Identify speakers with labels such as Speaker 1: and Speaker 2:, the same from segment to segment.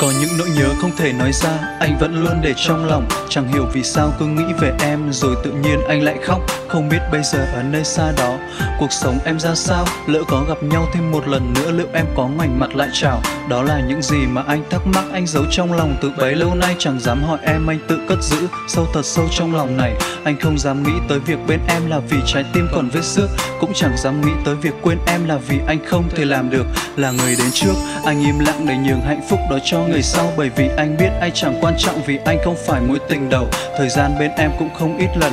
Speaker 1: Có những nỗi nhớ không thể nói ra, Anh vẫn luôn để trong lòng. Chẳng hiểu vì sao cứ nghĩ về em, Rồi tự nhiên anh lại khóc. Không biết bây giờ ở nơi xa đó Cuộc sống em ra sao? Lỡ có gặp nhau thêm một lần nữa, Liệu em có ngoảnh mặt lại chào? Đó là những gì mà anh thắc mắc, Anh giấu trong lòng từ bấy lâu nay. Chẳng dám hỏi em, anh tự cất giữ Sâu thật sâu trong lòng này. Anh không dám nghĩ tới việc bên em là vì trái tim còn vết xước. Cũng chẳng dám nghĩ tới việc quên em là vì anh không thể làm được. Là người đến trước, Anh im lặng để nhường hạnh phúc đó cho người sau. Bởi vì anh biết anh chẳng quan trọng Vì anh không phải mối tình đầu. Thời gian bên em cũng không ít lần,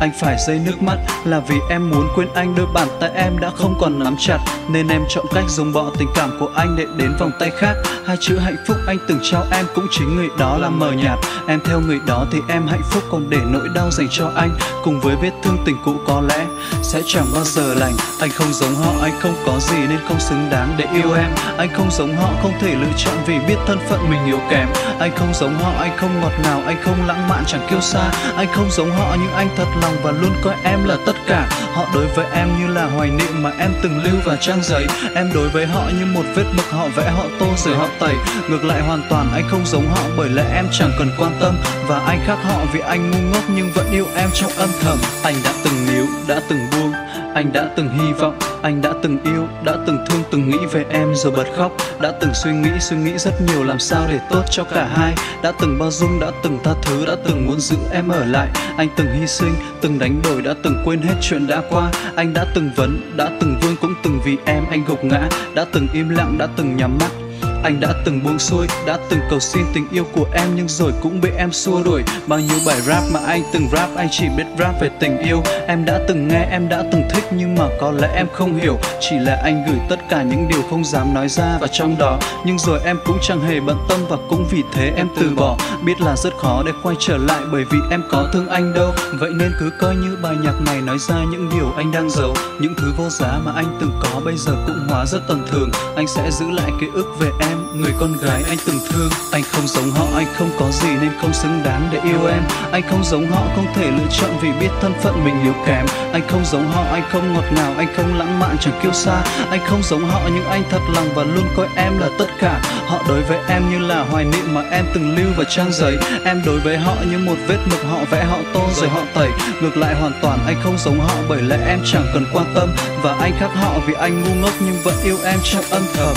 Speaker 1: Anh phải rơi nước mắt Là vì em muốn quên anh Đôi bàn tay em đã không còn nắm chặt, Nên em chọn cách dùng bỏ tình cảm của anh Để đến vòng tay khác. Hai chữ hạnh phúc anh từng trao em Cũng chính người đó là mờ nhạt. Em theo người đó thì em hạnh phúc Còn để nỗi đau dành cho anh. Cùng với vết thương tình cũ có lẽ Sẽ chẳng bao giờ lành. Anh không giống họ, Anh không có gì nên không xứng đáng để yêu em. Anh không giống họ, Không thể lựa chọn vì biết thân phận mình yếu kém. Anh không giống họ, Anh không ngọt ngào, Anh không lãng mạn, chẳng kiêu xa Anh không giống họ, Nhưng anh thật lòng và luôn coi em là tất cả. Họ đối với em như là hoài niệm Mà em từng lưu vào trang giấy Em đối với họ như một vết mực Họ vẽ họ tô rồi họ tẩy. Ngược lại hoàn toàn anh không giống họ Bởi lẽ em chẳng cần quan tâm. Và anh khác họ vì anh ngu ngốc Nhưng vẫn yêu em trong âm thầm. Anh đã từng níu, đã từng buông anh đã từng hy vọng, anh đã từng yêu, đã từng thương, từng nghĩ về em rồi bật khóc. Đã từng suy nghĩ, suy nghĩ rất nhiều làm sao để tốt cho cả hai. Đã từng bao dung, đã từng tha thứ, đã từng muốn giữ em ở lại. Anh từng hy sinh, từng đánh đổi, đã từng quên hết chuyện đã qua. Anh đã từng vấn, đã từng vương cũng từng vì em anh gục ngã. Đã từng im lặng, đã từng nhắm mắt anh đã từng buông xuôi, đã từng cầu xin tình yêu của em Nhưng rồi cũng bị em xua đuổi. Bao nhiêu bài rap mà anh từng rap Anh chỉ biết rap về tình yêu. Em đã từng nghe, em đã từng thích Nhưng mà có lẽ em không hiểu. Chỉ là anh gửi tất cả những điều không dám nói ra vào trong đó. Nhưng rồi em cũng chẳng hề bận tâm Và cũng vì thế em từ bỏ. Biết là rất khó để quay trở lại Bởi vì em có thương anh đâu. Vậy nên cứ coi như bài nhạc này nói ra những điều anh đang giấu. Những thứ vô giá mà anh từng có bây giờ cũng hóa rất tầm thường. Anh sẽ giữ lại ký ức về em em. Người con gái, anh từng thương. Anh không giống họ, anh không có gì nên không xứng đáng để yêu em. Anh không giống họ, không thể lựa chọn vì biết thân phận mình yếu kém. Anh không giống họ, anh không ngọt ngào, anh không lãng mạn, chẳng kiêu xa anh không giống họ, nhưng anh thật lòng và luôn coi em là tất cả. Họ đối với em như là hoài niệm mà em từng lưu vào trang giấy. Em đối với họ như một vết mực, họ vẽ, họ tô rồi họ tẩy. Ngược lại hoàn toàn, anh không giống họ bởi lẽ em chẳng cần quan tâm. Và anh khác họ vì anh ngu ngốc nhưng vẫn yêu em trong âm thầm.